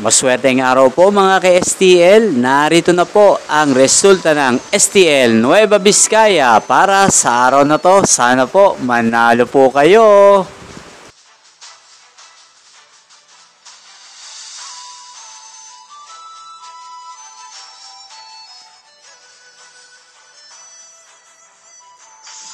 Maswerteng araw po mga ka-STL. Narito na po ang resulta ng STL Nueva Vizcaya para sa araw na to. Sana po manalo po kayo.